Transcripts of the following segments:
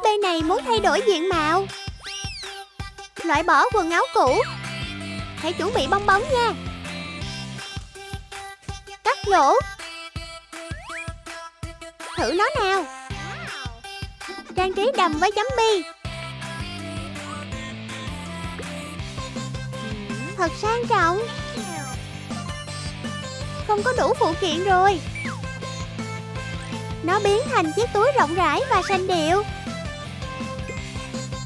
búp bê này muốn thay đổi diện mạo. Loại bỏ quần áo cũ. Hãy chuẩn bị bong bóng nha. Cắt lỗ. Thử nó nào. Trang trí đầm với chấm bi. Thật sang trọng. Không có đủ phụ kiện rồi. Nó biến thành chiếc túi rộng rãi và xanh điệu.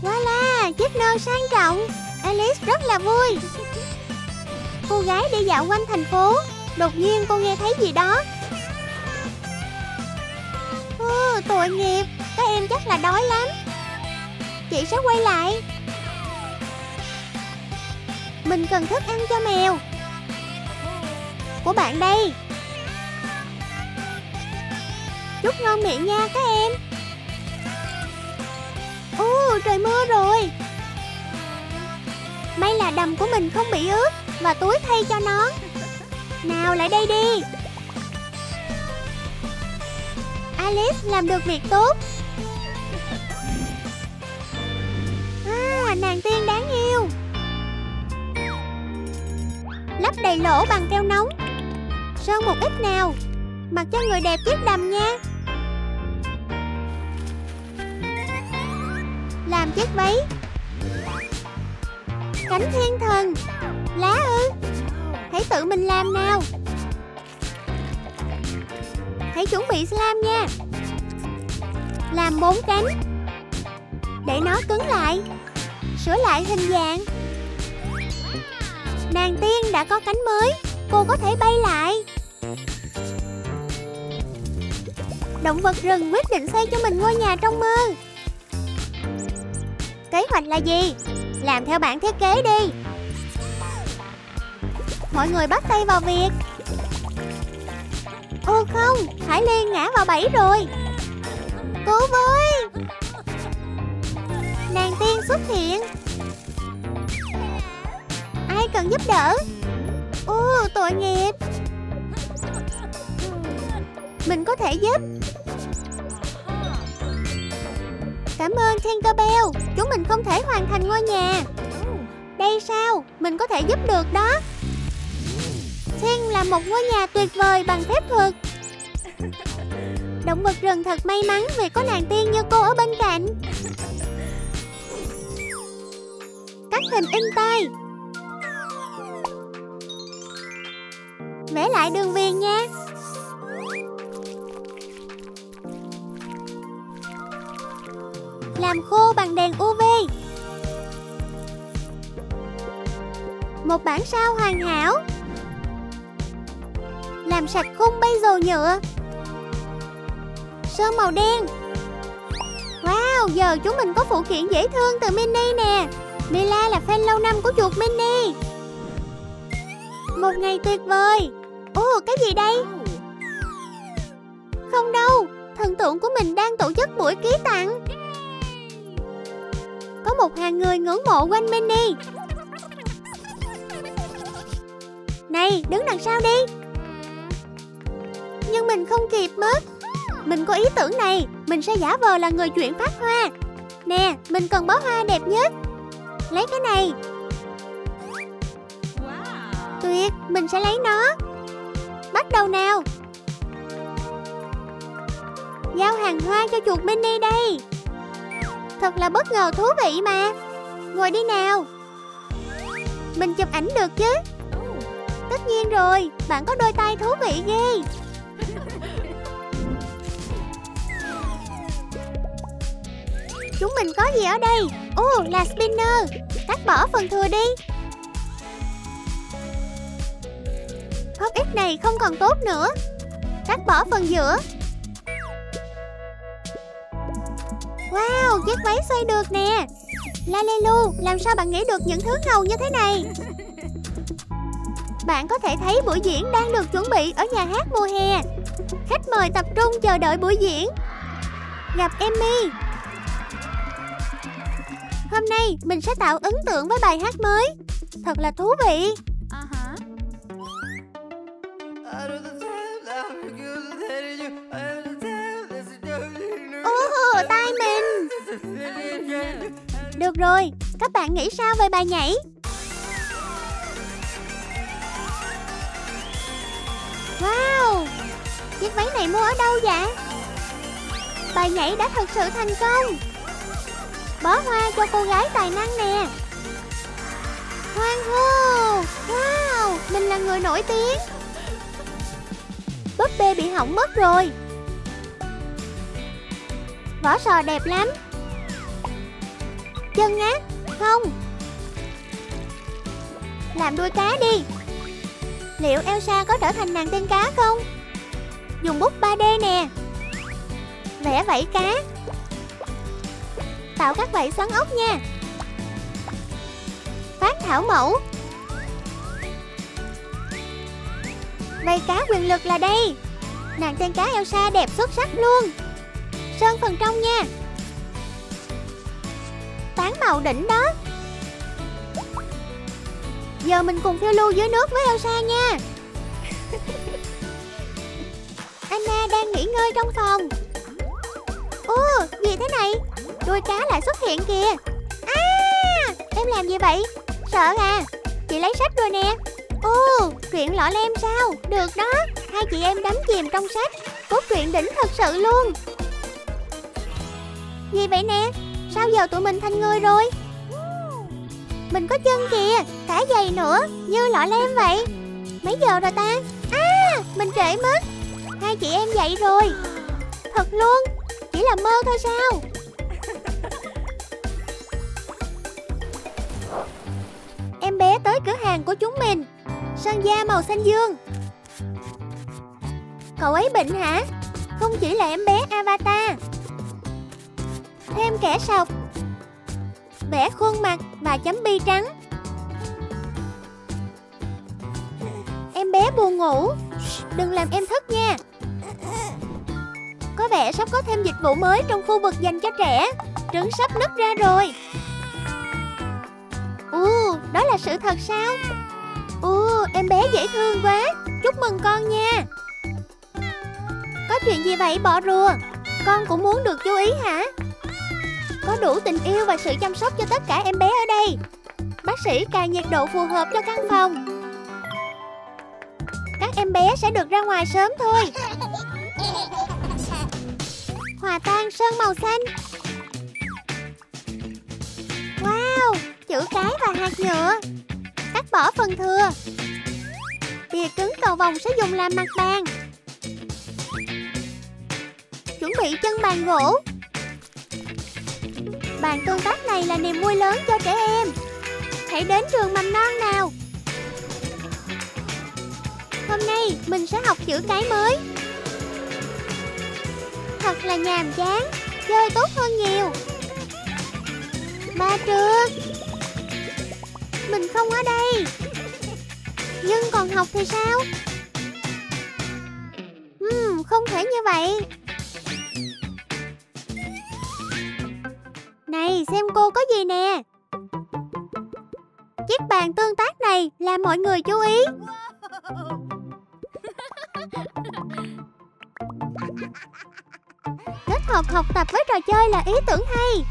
Voila, chiếc nơ sang trọng. Alice rất là vui. Cô gái đi dạo quanh thành phố Đột nhiên cô nghe thấy gì đó. Ừ, tội nghiệp Các em chắc là đói lắm. Chị sẽ quay lại. Mình cần thức ăn cho mèo. Của bạn đây. Chúc ngon miệng nha các em ôi trời mưa rồi. May là đầm của mình không bị ướt Và túi thay cho nó. Nào lại đây đi. Alice làm được việc tốt. À nàng tiên đáng yêu. Lắp đầy lỗ bằng keo nóng. Sơn một ít nào. Mặc cho người đẹp chiếc đầm nha. Chiếc váy. Cánh thiên thần. Lá ư. Hãy tự mình làm nào. Hãy chuẩn bị slam nha. Làm bốn cánh. Để nó cứng lại. Sửa lại hình dạng. Nàng tiên đã có cánh mới. Cô có thể bay lại. Động vật rừng quyết định xây cho mình ngôi nhà trong mơ. Kế hoạch là gì? Làm theo bản thiết kế đi. Mọi người bắt tay vào việc. Ô không, Hải Liên ngã vào bẫy rồi. Cứu với. Nàng tiên xuất hiện. Ai cần giúp đỡ? Ô, tội nghiệp. Mình có thể giúp. Cảm ơn Tinkerbell Chúng mình không thể hoàn thành ngôi nhà. Đây sao? Mình có thể giúp được đó. Thiên là một ngôi nhà tuyệt vời bằng phép thuật. Động vật rừng thật may mắn vì có nàng tiên như cô ở bên cạnh. Cắt hình in tay. Vẽ lại đường viền nha Làm khô bằng đèn UV Một bản sao hoàn hảo. Làm sạch khung bay dầu nhựa. Sơn màu đen. Wow, giờ chúng mình có phụ kiện dễ thương từ Minnie nè. Mila là fan lâu năm của chuột Minnie. Một ngày tuyệt vời. Ồ, cái gì đây? Không đâu, thần tượng của mình đang tổ chức buổi ký tặng. Có một hàng người ngưỡng mộ quanh Minnie Này, đứng đằng sau đi. Nhưng mình không kịp mất. Mình có ý tưởng này Mình sẽ giả vờ là người chuyển phát hoa. Nè, mình cần bó hoa đẹp nhất. Lấy cái này. Tuyệt, mình sẽ lấy nó. Bắt đầu nào. Giao hàng hoa cho chuột Minnie đây. Thật là bất ngờ thú vị mà. Ngồi đi nào. Mình chụp ảnh được chứ? Tất nhiên rồi, Bạn có đôi tay thú vị ghê. Chúng mình có gì ở đây? Ồ là spinner. Cắt bỏ phần thừa đi. Hốp X này không còn tốt nữa. Cắt bỏ phần giữa. Wow, chiếc váy xoay được nè. Lalelu, làm sao bạn nghĩ được những thứ ngầu như thế này? Bạn có thể thấy buổi diễn đang được chuẩn bị ở nhà hát mùa hè. Khách mời tập trung chờ đợi buổi diễn. Gặp Emmy. Hôm nay mình sẽ tạo ấn tượng với bài hát mới. Thật là thú vị. Được rồi, các bạn nghĩ sao về bài nhảy? Wow, chiếc váy này mua ở đâu vậy? Bài nhảy đã thật sự thành công. Bó hoa cho cô gái tài năng nè. Hoan hô Wow Mình là người nổi tiếng. Búp bê bị hỏng mất rồi. Vỏ sò đẹp lắm. Chân á, Không? Làm đuôi cá đi. Liệu Elsa có trở thành nàng tiên cá không? Dùng bút 3D nè. Vẽ vảy cá. Tạo các vảy xoắn ốc nha. Phát thảo mẫu. Vây cá quyền lực là đây. Nàng tiên cá Elsa đẹp xuất sắc luôn. Sơn phần trong nha. Tán màu đỉnh đó. Giờ mình cùng phiêu lưu dưới nước với Elsa nha. Anna đang nghỉ ngơi trong phòng. Ồ, gì thế này? Đuôi cá lại xuất hiện kìa. À, em làm gì vậy? Sợ à? Chị lấy sách rồi nè. Ồ, chuyện lọ lem sao? Được đó. Hai chị em đắm chìm trong sách. Cốt truyện đỉnh thật sự luôn. Gì vậy nè? Sao giờ tụi mình thành người rồi? Mình có chân kìa, Cả giày nữa, Như lọ lem vậy. Mấy giờ rồi ta? À mình trễ mất. Hai chị em dậy rồi. Thật luôn, Chỉ là mơ thôi sao? Em bé tới cửa hàng của chúng mình Sơn da màu xanh dương. Cậu ấy bệnh hả? Không chỉ là em bé Avatar. Thêm kẻ sọc. Vẽ khuôn mặt và chấm bi trắng. Em bé buồn ngủ. Đừng làm em thức nha. Có vẻ sắp có thêm dịch vụ mới trong khu vực dành cho trẻ. Trứng sắp nứt ra rồi. Ồ, đó là sự thật sao? Ồ, em bé dễ thương quá. Chúc mừng con nha. Có chuyện gì vậy bỏ rùa? Con cũng muốn được chú ý hả? Có đủ tình yêu và sự chăm sóc cho tất cả em bé ở đây. Bác sĩ cài nhiệt độ phù hợp cho căn phòng. Các em bé sẽ được ra ngoài sớm thôi. Hòa tan sơn màu xanh. Wow, chữ cái và hạt nhựa. Cắt bỏ phần thừa. Bìa cứng cầu vòng sẽ dùng làm mặt bàn. Chuẩn bị chân bàn gỗ. Bàn tương tác này là niềm vui lớn cho trẻ em. Hãy đến trường mầm non nào. Hôm nay mình sẽ học chữ cái mới. Thật là nhàm chán Chơi tốt hơn nhiều. Ba trượt Mình không ở đây. Nhưng còn học thì sao? Uhm, Không thể như vậy. Xem cô có gì nè. Chiếc bàn tương tác này làm mọi người chú ý. Kết hợp học tập với trò chơi là ý tưởng hay.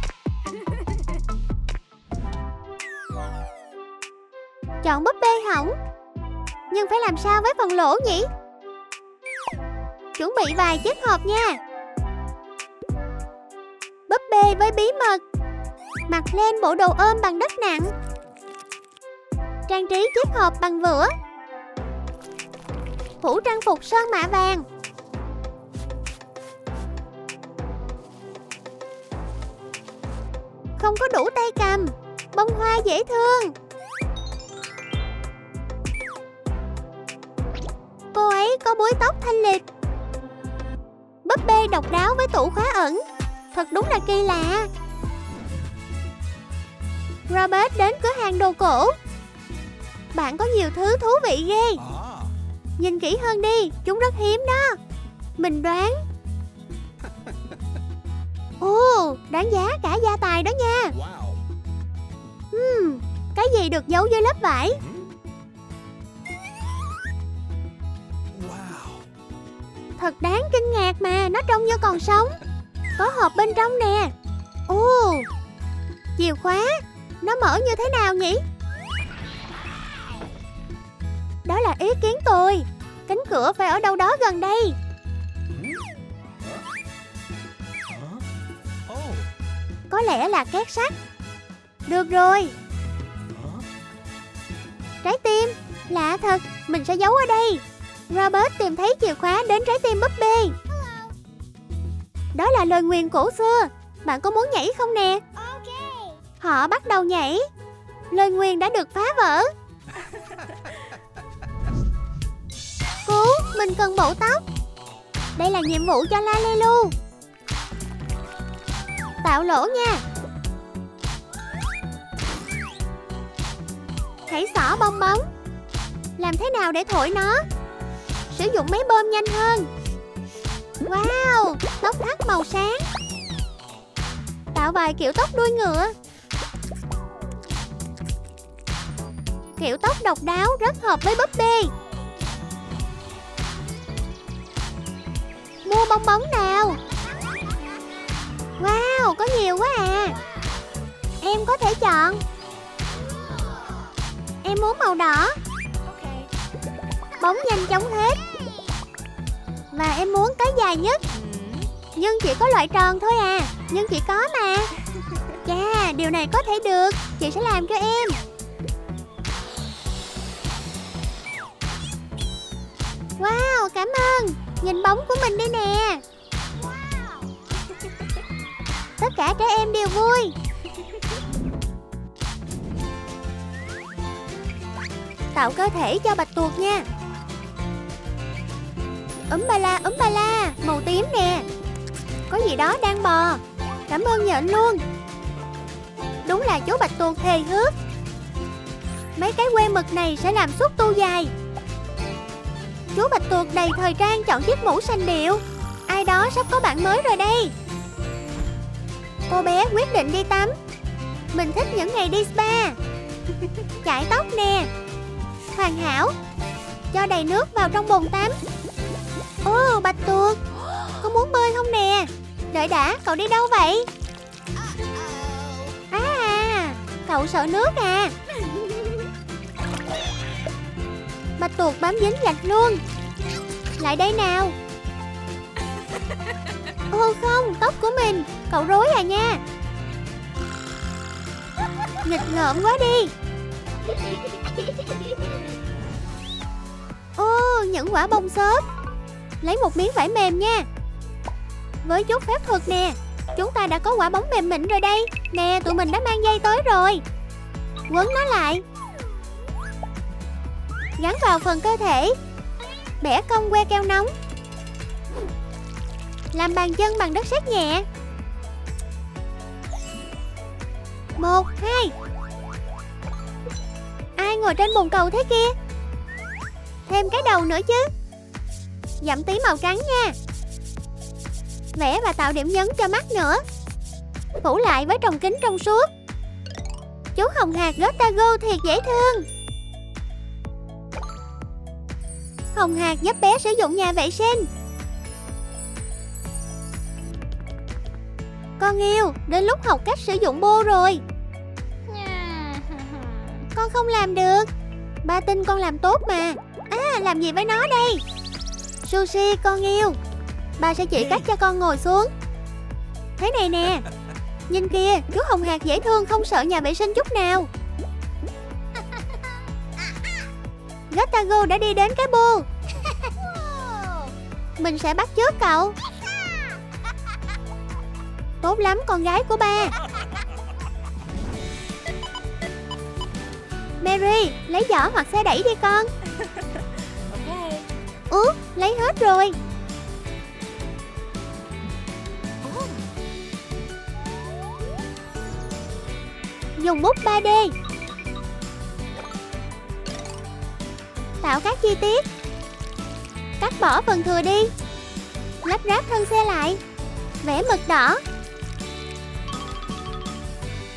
Chọn búp bê hỏng. Nhưng phải làm sao với phần lỗ nhỉ? Chuẩn bị vài chiếc hộp nha. Búp bê với bí mật Mặc lên bộ đồ ôm bằng đất nặng. Trang trí chiếc hộp bằng vữa. Phủ trang phục sơn mạ vàng. Không có đủ tay cầm, Bông hoa dễ thương. Cô ấy có búi tóc thanh lịch. Búp bê độc đáo với tủ khóa ẩn. Thật đúng là kỳ lạ. Robert đến cửa hàng đồ cổ. Bạn có nhiều thứ thú vị ghê. Nhìn kỹ hơn đi Chúng rất hiếm đó. Mình đoán. Ồ đáng giá cả gia tài đó nha. Hmm, Cái gì được giấu dưới lớp vải? Thật đáng kinh ngạc mà Nó trông như còn sống. Có hộp bên trong nè. Ồ Chìa khóa Nó mở như thế nào nhỉ? Đó là ý kiến tôi. Cánh cửa phải ở đâu đó gần đây. Có lẽ là két sắt. Được rồi. Trái tim. Lạ thật Mình sẽ giấu ở đây. Robert tìm thấy chìa khóa đến trái tim búp bê Đó là lời nguyền cổ xưa. Bạn có muốn nhảy không nè Họ bắt đầu nhảy. Lời nguyền đã được phá vỡ. Cứu, Mình cần bộ tóc. Đây là nhiệm vụ cho La Lelu Tạo lỗ nha. Hãy xỏ bong bóng. Làm thế nào để thổi nó? Sử dụng máy bơm nhanh hơn. Wow, Tóc thắt màu sáng. Tạo vài kiểu tóc đuôi ngựa. Kiểu tóc độc đáo rất hợp với búp bê Mua bong bóng nào? Wow, có nhiều quá à. Em có thể chọn. Em muốn màu đỏ. Bóng nhanh chóng hết. Và em muốn cái dài nhất. Nhưng chỉ có loại tròn thôi à. Nhưng chỉ có mà. Chà, điều này có thể được. Chị sẽ làm cho em. Cảm ơn. Nhìn bóng của mình đây nè. Tất cả trẻ em đều vui. Tạo cơ thể cho bạch tuộc nha. Úm ba la, úm ba la Màu tím nè. Có gì đó đang bò. Cảm ơn nhện luôn. Đúng là chú bạch tuộc hề hước Mấy cái que mực này sẽ làm suốt tu dài Chú bạch tuộc đầy thời trang chọn chiếc mũ xanh điệu. Ai đó sắp có bạn mới rồi đây. Cô bé quyết định đi tắm. Mình thích những ngày đi spa. Chải tóc nè. Hoàn hảo. Cho đầy nước vào trong bồn tắm. Ồ bạch tuộc, Có muốn bơi không nè? Đợi đã, cậu đi đâu vậy? À, à Cậu sợ nước à. Mà tuột bám dính gạch luôn. Lại đây nào. Ô không, tóc của mình. Cậu rối à nha. Nghịch ngợm quá đi. Ô, những quả bông xốp. Lấy một miếng vải mềm nha. Với chút phép thuật nè Chúng ta đã có quả bóng mềm mịn rồi đây. Nè, tụi mình đã mang dây tới rồi. Quấn nó lại. Gắn vào phần cơ thể. Bẻ cong que keo nóng. Làm bàn chân bằng đất sét nhẹ. Một, hai. Ai ngồi trên bồn cầu thế kia? Thêm cái đầu nữa chứ. Dặm tí màu trắng nha. Vẽ và tạo điểm nhấn cho mắt nữa. Phủ lại với trồng kính trong suốt. Chú hồng hạt Gotago thiệt dễ thương. Hồng hạt giúp bé sử dụng nhà vệ sinh. Con yêu, đến lúc học cách sử dụng bô rồi. Con không làm được. Ba tin con làm tốt mà. À, làm gì với nó đây? Sushi, con yêu. Ba sẽ chỉ cách cho con ngồi xuống. Thế này nè. Nhìn kìa, chú Hồng Hạt dễ thương không sợ nhà vệ sinh chút nào Gotago đã đi đến cái bô. Mình sẽ bắt chước cậu. Tốt lắm con gái của ba. Mary, lấy giỏ hoặc xe đẩy đi con. Ú, lấy hết rồi. Dùng bút 3D Tạo các chi tiết. Cắt bỏ phần thừa đi. Lắp ráp thân xe lại. Vẽ mực đỏ.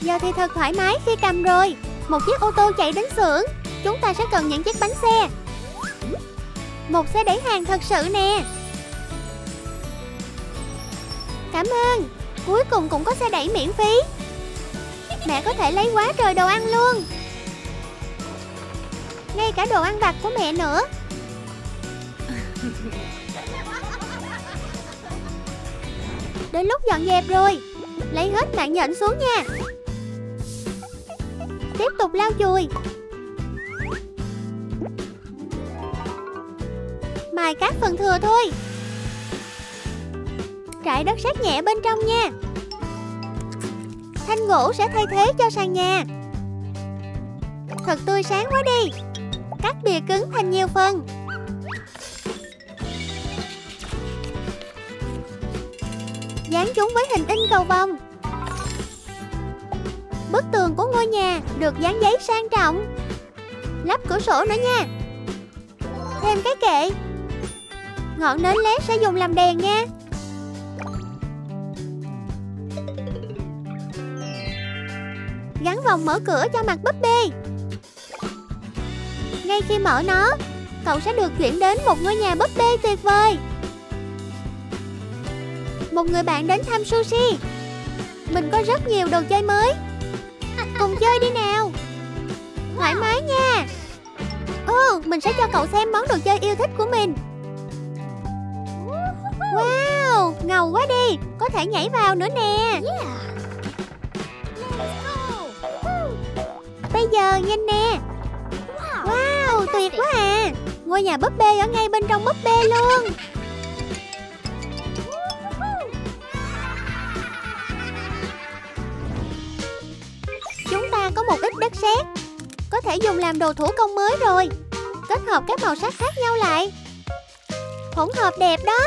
Giờ thì thật thoải mái khi cầm rồi. Một chiếc ô tô chạy đến xưởng. Chúng ta sẽ cần những chiếc bánh xe. Một xe đẩy hàng thật sự nè. Cảm ơn. Cuối cùng cũng có xe đẩy miễn phí. Mẹ có thể lấy quá trời đồ ăn luôn. Ngay cả đồ ăn vặt của mẹ nữa. Đến lúc dọn dẹp rồi, Lấy hết mạng nhện xuống nha. Tiếp tục lau chùi. Mài các phần thừa thôi. Trải đất sát nhẹ bên trong nha. Thanh gỗ sẽ thay thế cho sàn nhà. Thật tươi sáng quá đi. Cắt bìa cứng thành nhiều phần. Dán chúng với hình in cầu vồng. Bức tường của ngôi nhà được dán giấy sang trọng. Lắp cửa sổ nữa nha. Thêm cái kệ. Ngọn nến led sẽ dùng làm đèn nha. Gắn vòng mở cửa cho mặt búp bê. Ngay khi mở nó. Cậu sẽ được chuyển đến một ngôi nhà búp bê tuyệt vời. Một người bạn đến thăm Sushi. Mình có rất nhiều đồ chơi mới. Cùng chơi đi nào. Thoải mái nha. Ồ, mình sẽ cho cậu xem món đồ chơi yêu thích của mình. Wow, ngầu quá đi. Có thể nhảy vào nữa nè. Bây giờ nhìn nè Tuyệt quá à. Ngôi nhà búp bê ở ngay bên trong búp bê luôn. Chúng ta có một ít đất sét. Có thể dùng làm đồ thủ công mới rồi. Kết hợp các màu sắc khác nhau lại. Hỗn hợp đẹp đó.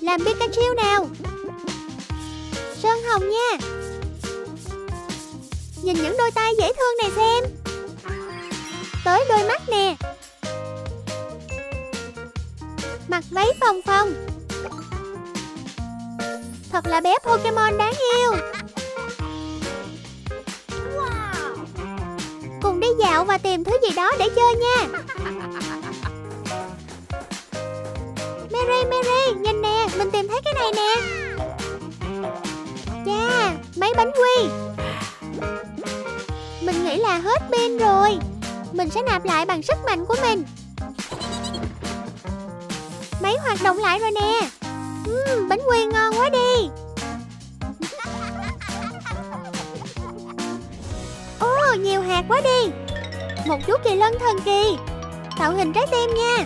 Làm Pikachu nào? Sơn hồng nha. Nhìn những đôi tay dễ thương này xem. Tới đôi mắt nè. Mặc váy phồng phồng Thật là bé Pokemon đáng yêu. Cùng đi dạo và tìm thứ gì đó để chơi nha. Mary, Mary, nhìn nè, mình tìm thấy cái này nè. Chà, mấy bánh quy. Mình nghĩ là hết pin rồi. Mình sẽ nạp lại bằng sức mạnh của mình. Máy hoạt động lại rồi nè. Uhm, Bánh quy ngon quá đi. Ồ, oh, nhiều hạt quá đi. Một chú kỳ lân thần kỳ. Tạo hình trái tim nha.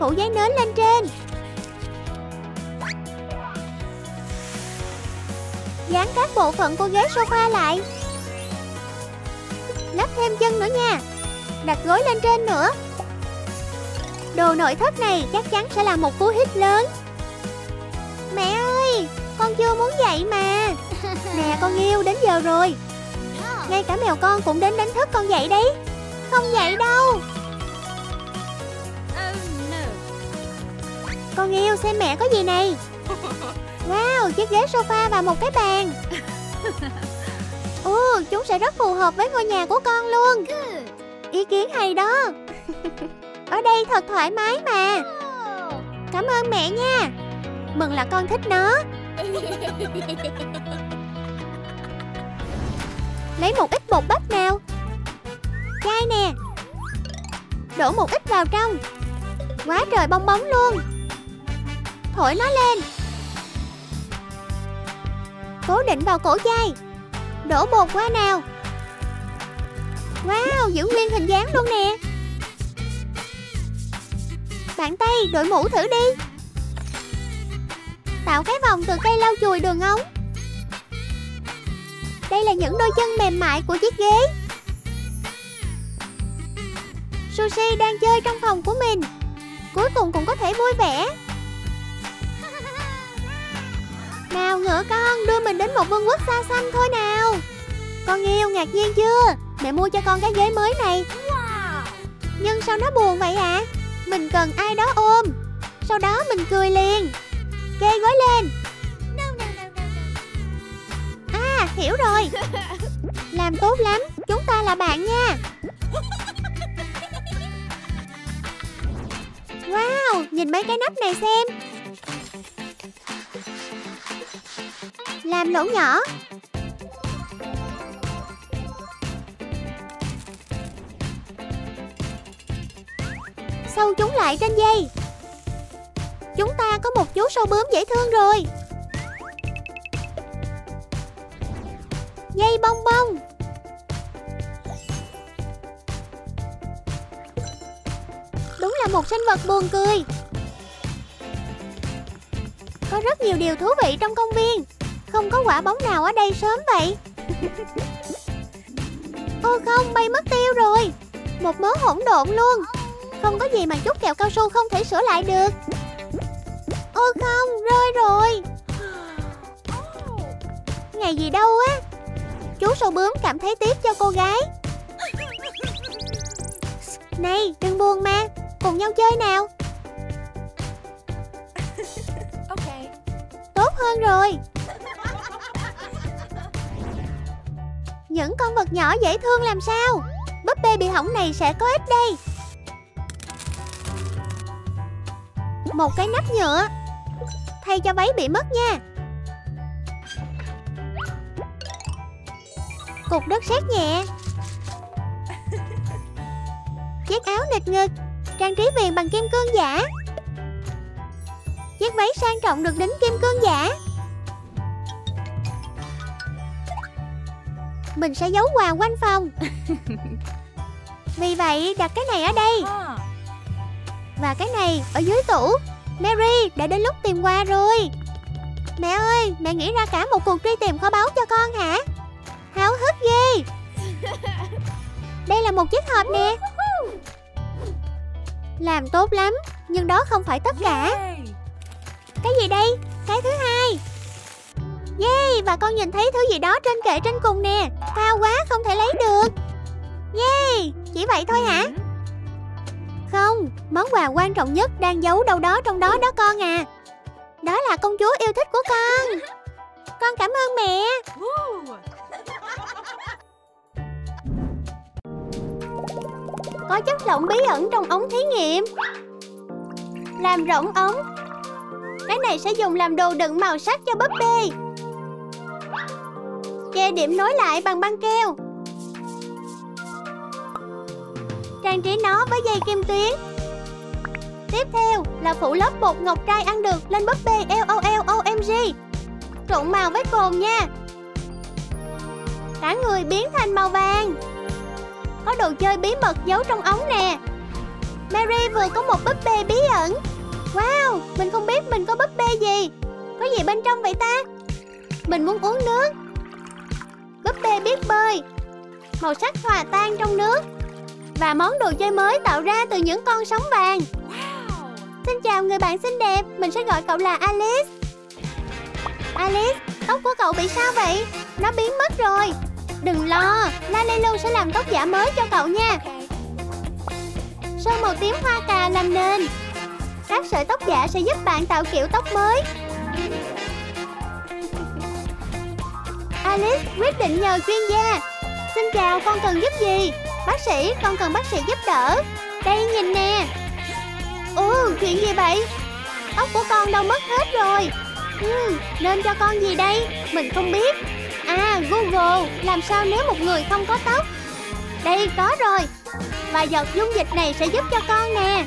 Phủ giấy nến lên trên. Dán các bộ phận của ghế sofa lại. Lắp thêm chân nữa nha. Đặt gối lên trên nữa. Đồ nội thất này chắc chắn sẽ là một cú hit lớn. Mẹ ơi Con chưa muốn dậy mà. Nè con yêu đến giờ rồi. Ngay cả mèo con cũng đến đánh thức con dậy đấy. Không dậy đâu. Con yêu xem mẹ có gì này Wow, chiếc ghế sofa và một cái bàn. Ồ, chúng sẽ rất phù hợp với ngôi nhà của con luôn. Ý kiến hay đó. Ở đây thật thoải mái mà. Cảm ơn mẹ nha. Mừng là con thích nó. Lấy một ít bột bắp nào. Chai nè. Đổ một ít vào trong. Quá trời bong bóng luôn. Thổi nó lên. Cố định vào cổ chai Đổ bột qua nào. Wow, giữ nguyên hình dáng luôn nè. Bạn tay đội mũ thử đi. Tạo cái vòng từ cây lau chùi đường ống. Đây là những đôi chân mềm mại của chiếc ghế. Sushi đang chơi trong phòng của mình. Cuối cùng cũng có thể vui vẻ. Nào ngựa con đưa mình đến một vương quốc xa xăm thôi nào? Con yêu ngạc nhiên chưa? Mẹ mua cho con cái ghế mới này. Nhưng sao nó buồn vậy ạ? À? Mình cần ai đó ôm. Sau đó mình cười liền. Kê gối lên. À hiểu rồi. Làm tốt lắm. Chúng ta là bạn nha. Wow Nhìn mấy cái nắp này xem Làm lỗ nhỏ. Sâu chúng lại trên dây. Chúng ta có một chú sâu bướm dễ thương rồi. Dây bông bông Đúng là một sinh vật buồn cười. Có rất nhiều điều thú vị trong công viên. Không có quả bóng nào ở đây sớm vậy. Ô không, bay mất tiêu rồi. Một mớ hỗn độn luôn. Không có gì mà chút kẹo cao su không thể sửa lại được. Ôi không, rơi rồi. Ngày gì đâu á. Chú sâu bướm cảm thấy tiếc cho cô gái. Này, đừng buồn mà. Cùng nhau chơi nào. Ok. Tốt hơn rồi Những con vật nhỏ dễ thương làm sao? Búp bê bị hỏng này sẽ có ích đây. Một cái nắp nhựa. Thay cho váy bị mất nha. Cục đất sét nhẹ. Chiếc áo nịch ngực Trang trí viền bằng kim cương giả. Chiếc váy sang trọng được đính kim cương giả. Mình sẽ giấu quà quanh phòng. Vì vậy đặt cái này ở đây. Huh. Và cái này ở dưới tủ. Mary đã đến lúc tìm quà rồi. Mẹ ơi mẹ nghĩ ra cả một cuộc truy tìm kho báu cho con hả? Háo hức ghê. Đây là một chiếc hộp nè. Làm tốt lắm Nhưng đó không phải tất cả. Cái gì đây? Cái thứ hai Yeah Và con nhìn thấy thứ gì đó trên kệ trên cùng nè. Cao quá không thể lấy được. Yeah Chỉ vậy thôi hả? Ừ. Không, món quà quan trọng nhất đang giấu đâu đó trong đó đó con à. Đó là công chúa yêu thích của con. Con cảm ơn mẹ. Có chất lỏng bí ẩn trong ống thí nghiệm. Làm rỗng ống. Cái này sẽ dùng làm đồ đựng màu sắc cho búp bê Che điểm nối lại bằng băng keo. Trang trí nó với dây kim tuyến. Tiếp theo là phủ lớp bột ngọc trai ăn được lên búp bê LOLOMG Trộn màu với cồn nha. Cả người biến thành màu vàng. Có đồ chơi bí mật giấu trong ống nè. Mary vừa có một búp bê bí ẩn. Wow, mình không biết mình có búp bê gì. Có gì bên trong vậy ta? Mình muốn uống nước. Búp bê biết bơi. Màu sắc hòa tan trong nước. Và món đồ chơi mới tạo ra từ những con sóng vàng. Wow. Xin chào người bạn xinh đẹp Mình sẽ gọi cậu là Alice. Alice, tóc của cậu bị sao vậy? Nó biến mất rồi. Đừng lo, Lalilu sẽ làm tóc giả mới cho cậu nha. Sơn màu tím hoa cà làm nền. Các sợi tóc giả sẽ giúp bạn tạo kiểu tóc mới. Alice quyết định nhờ chuyên gia. Xin chào, con cần giúp gì? Bác sĩ, con cần bác sĩ giúp đỡ. Đây nhìn nè. Ồ, chuyện gì vậy? Tóc của con đâu mất hết rồi. Ừ, Nên cho con gì đây? Mình không biết. À, Google, làm sao nếu một người không có tóc? Đây, có rồi. Và giọt dung dịch này sẽ giúp cho con nè.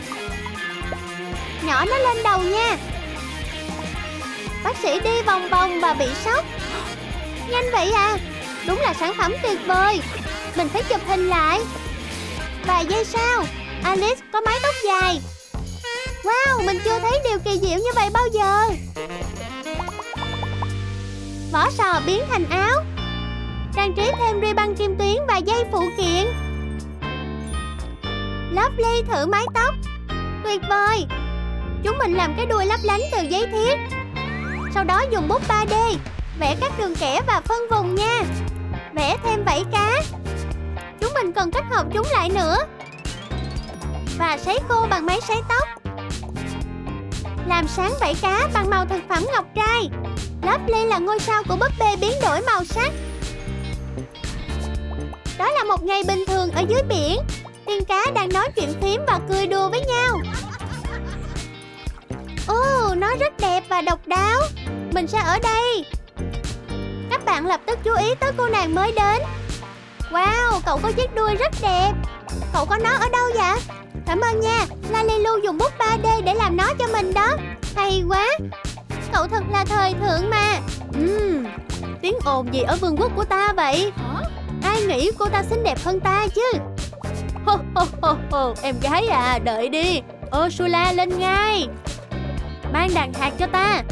Nhỏ nó lên đầu nha. Bác sĩ đi vòng vòng và bị sốc. Nhanh vậy à? Đúng là sản phẩm tuyệt vời. Mình phải chụp hình lại. Vài giây sau Alice có mái tóc dài. Wow, mình chưa thấy điều kỳ diệu như vậy bao giờ. Vỏ sò biến thành áo. Trang trí thêm ri băng kim tuyến và dây phụ kiện. Lovely thử mái tóc. Tuyệt vời. Chúng mình làm cái đuôi lấp lánh từ giấy thiết. Sau đó dùng bút 3D Vẽ các đường kẻ và phân vùng nha. Vẽ thêm vảy cá. Chúng mình cần kết hợp chúng lại nữa. Và sấy khô bằng máy sấy tóc. Làm sáng vảy cá bằng màu thực phẩm ngọc trai. Lovely là ngôi sao của búp bê biến đổi màu sắc. Đó là một ngày bình thường ở dưới biển. Tiên cá đang nói chuyện phím và cười đùa với nhau. Ồ, nó rất đẹp và độc đáo. Mình sẽ ở đây bạn lập tức chú ý tới cô nàng mới đến Wow, cậu có chiếc đuôi rất đẹp Cậu có nó ở đâu vậy? Cảm ơn nha Lalilu dùng bút 3D để làm nó cho mình đó Hay quá Cậu thật là thời thượng mà uhm, Tiếng ồn gì ở vương quốc của ta vậy? Ai nghĩ cô ta xinh đẹp hơn ta chứ? Ho, ho, ho, ho. Em gái à, đợi đi Ursula lên ngay Mang đàn hạt cho ta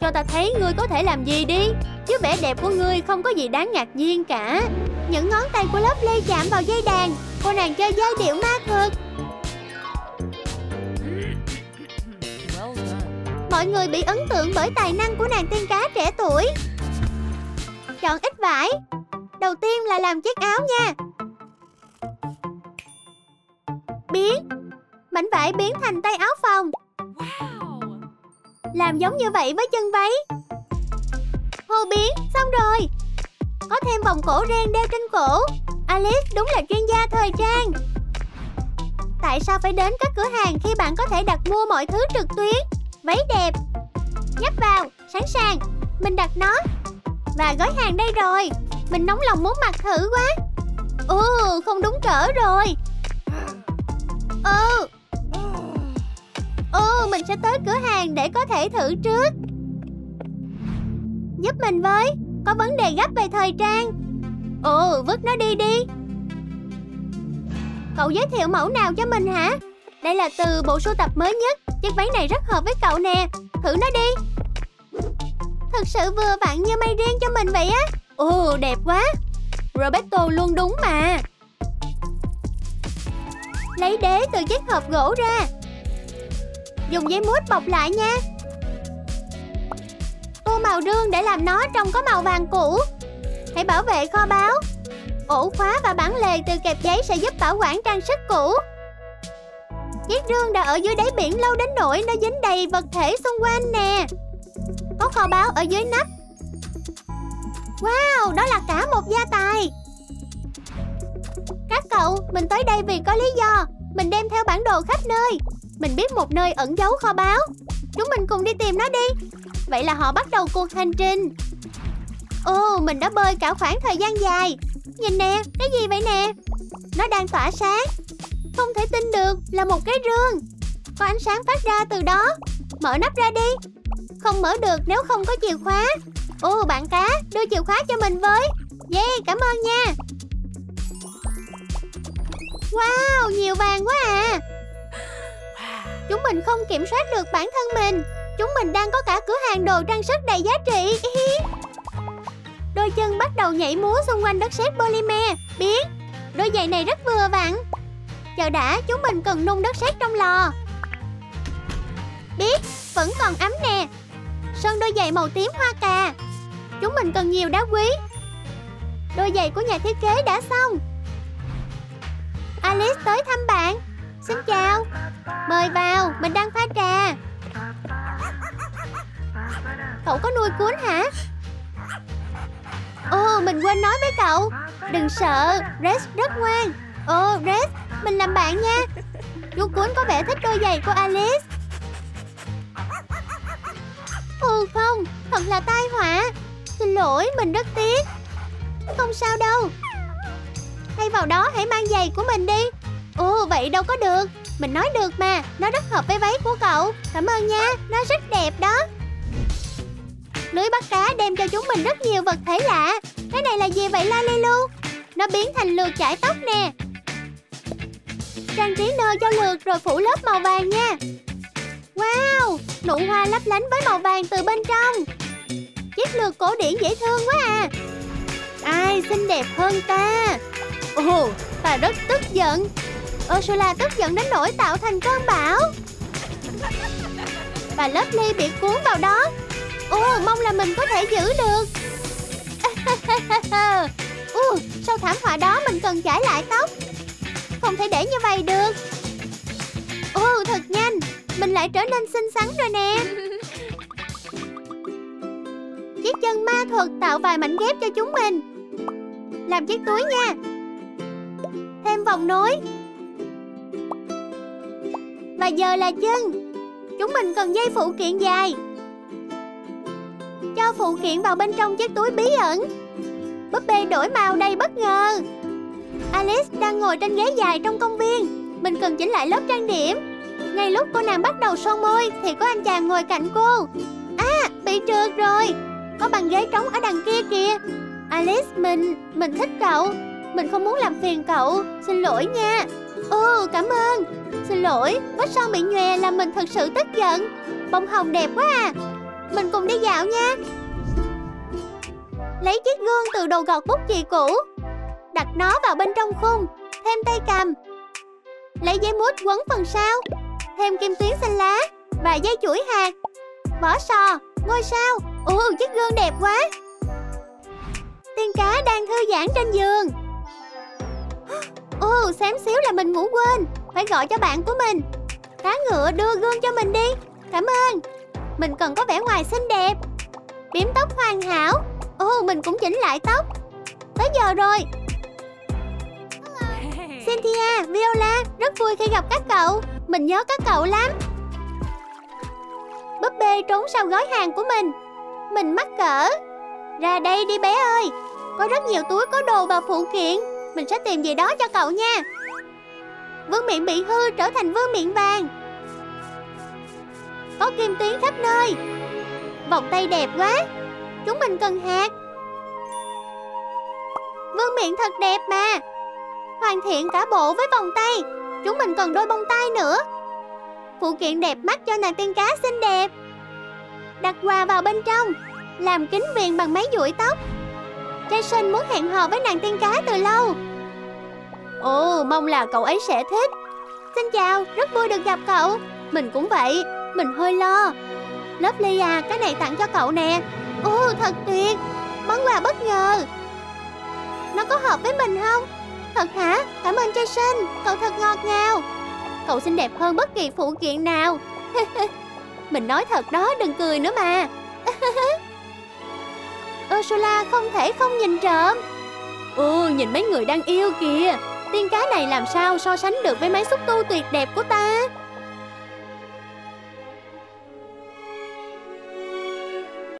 cho ta thấy ngươi có thể làm gì đi. Chứ vẻ đẹp của ngươi không có gì đáng ngạc nhiên cả. Những ngón tay của lớp lê chạm vào dây đàn, Cô nàng chơi giai điệu ma thuật. Mọi người bị ấn tượng bởi tài năng của nàng tiên cá trẻ tuổi. Chọn ít vải. Đầu tiên là làm chiếc áo nha. Biến. Mảnh vải biến thành tay áo phòng. Wow. Làm giống như vậy với chân váy. Hô biến, xong rồi. Có thêm vòng cổ ren đeo trên cổ. Alice đúng là chuyên gia thời trang. Tại sao phải đến các cửa hàng khi bạn có thể đặt mua mọi thứ trực tuyến? Váy đẹp. Nhấp vào, sẵn sàng. Mình đặt nó. Và gói hàng đây rồi. Mình nóng lòng muốn mặc thử quá. Ồ, không đúng cỡ rồi. Mình sẽ tới cửa hàng để có thể thử trước. Giúp mình với Có vấn đề gấp về thời trang. Ồ, vứt nó đi đi. Cậu giới thiệu mẫu nào cho mình hả? Đây là từ bộ sưu tập mới nhất. Chiếc váy này rất hợp với cậu nè. Thử nó đi. Thực sự vừa vặn như may riêng cho mình vậy á. Ồ, đẹp quá. Roberto luôn đúng mà. Lấy đế từ chiếc hộp gỗ ra. Dùng giấy mút bọc lại nha. Tô màu đương để làm nó trông có màu vàng cũ. Hãy bảo vệ kho báu. Ổ khóa và bản lề từ kẹp giấy sẽ giúp bảo quản trang sức cũ. Chiếc rương đã ở dưới đáy biển lâu đến nỗi nó dính đầy vật thể xung quanh nè. Có kho báu ở dưới nắp Wow, đó là cả một gia tài. Các cậu, mình tới đây vì có lý do. Mình đem theo bản đồ khắp nơi. Mình biết một nơi ẩn giấu kho báu. Chúng mình cùng đi tìm nó đi. Vậy là họ bắt đầu cuộc hành trình. Ồ, mình đã bơi cả khoảng thời gian dài. Nhìn nè, cái gì vậy nè? Nó đang tỏa sáng. Không thể tin được là một cái rương. Có ánh sáng phát ra từ đó. Mở nắp ra đi. Không mở được nếu không có chìa khóa. Ồ, bạn cá, đưa chìa khóa cho mình với. Yeah, cảm ơn nha. Wow, nhiều vàng quá à. Chúng mình không kiểm soát được bản thân mình. Chúng mình đang có cả cửa hàng đồ trang sức đầy giá trị. Đôi chân bắt đầu nhảy múa xung quanh đất sét polymer. Biết. Đôi giày này rất vừa vặn. Chờ đã, chúng mình cần nung đất sét trong lò. Biết, Vẫn còn ấm nè. Sơn đôi giày màu tím hoa cà. Chúng mình cần nhiều đá quý. Đôi giày của nhà thiết kế đã xong. Alice tới thăm bạn. Xin chào. Mời vào, mình đang pha trà. Cậu có nuôi cuốn hả? Ồ, mình quên nói với cậu. Đừng sợ, Red rất ngoan. Ồ, Red, mình làm bạn nha. Chú cuốn có vẻ thích đôi giày của Alice. Ồ không, thật là tai họa. Xin lỗi, mình rất tiếc. Không sao đâu. Thay vào đó hãy mang giày của mình đi. Ồ, vậy đâu có được. Mình nói được mà, nó rất hợp với váy của cậu. Cảm ơn nha, nó rất đẹp đó. Lưới bắt cá đem cho chúng mình rất nhiều vật thể lạ. Cái này là gì vậy Lalilu? Nó biến thành lược chải tóc nè. Trang trí nơ cho lược rồi phủ lớp màu vàng nha. Wow, nụ hoa lấp lánh với màu vàng từ bên trong. Chiếc lược cổ điển dễ thương quá à. Ai xinh đẹp hơn ta? Ồ, ta rất tức giận. Ursula tức giận đến nỗi tạo thành cơn bão. Và Lovely bị cuốn vào đó. Ồ, mong là mình có thể giữ được. Ồ, sau thảm họa đó mình cần chải lại tóc. Không thể để như vậy được. Ồ, thật nhanh. Mình lại trở nên xinh xắn rồi nè. Chiếc chân ma thuật tạo vài mảnh ghép cho chúng mình. Làm chiếc túi nha. Thêm vòng nối. Và giờ là chân. Chúng mình cần dây phụ kiện dài. Cho phụ kiện vào bên trong chiếc túi bí ẩn. Búp bê đổi màu đầy bất ngờ. Alice đang ngồi trên ghế dài trong công viên. Mình cần chỉnh lại lớp trang điểm. Ngay lúc cô nàng bắt đầu son môi Thì có anh chàng ngồi cạnh cô. À bị trượt rồi. Có bàn ghế trống ở đằng kia kìa. Alice mình, mình thích cậu. Mình không muốn làm phiền cậu. Xin lỗi nha. Ồ cảm ơn. Xin lỗi, vết son bị nhòe làm mình thật sự tức giận. Bông hồng đẹp quá à. Mình cùng đi dạo nha. Lấy chiếc gương từ đồ gọt bút chì cũ. Đặt nó vào bên trong khung Thêm tay cầm. Lấy giấy mút quấn phần sau Thêm kim tuyến xanh lá Và dây chuỗi hạt. Vỏ sò, ngôi sao. Ồ, chiếc gương đẹp quá. Tiên cá đang thư giãn trên giường. Ồ, xém xíu là mình ngủ quên. Phải gọi cho bạn của mình. Cá ngựa đưa gương cho mình đi. Cảm ơn. Mình cần có vẻ ngoài xinh đẹp. Biếm tóc hoàn hảo. Ồ, mình cũng chỉnh lại tóc. Tới giờ rồi. Cynthia, Viola, rất vui khi gặp các cậu. Mình nhớ các cậu lắm. Búp bê trốn sau gói hàng của mình. Mình mắc cỡ. Ra đây đi bé ơi. Có rất nhiều túi có đồ và phụ kiện. Mình sẽ tìm gì đó cho cậu nha. Vương miện bị hư trở thành vương miện vàng. Có kim tuyến khắp nơi. Vòng tay đẹp quá. Chúng mình cần hạt. Vương miện thật đẹp mà. Hoàn thiện cả bộ với vòng tay. Chúng mình cần đôi bông tai nữa. Phụ kiện đẹp mắt cho nàng tiên cá xinh đẹp. Đặt quà vào bên trong. Làm kính viền bằng máy duỗi tóc. Jason muốn hẹn hò với nàng tiên cá từ lâu. Ồ, mong là cậu ấy sẽ thích. Xin chào, rất vui được gặp cậu. Mình cũng vậy, mình hơi lo. Lovely à, cái này tặng cho cậu nè. Ồ, thật tuyệt Món quà bất ngờ. Nó có hợp với mình không? Thật hả? Cảm ơn Jason, cậu thật ngọt ngào. Cậu xinh đẹp hơn bất kỳ phụ kiện nào. Mình nói thật đó, đừng cười nữa mà. Ursula không thể không nhìn trộm. Ừ, nhìn mấy người đang yêu kìa. Tiên cá này làm sao so sánh được với máy xúc tu tuyệt đẹp của ta?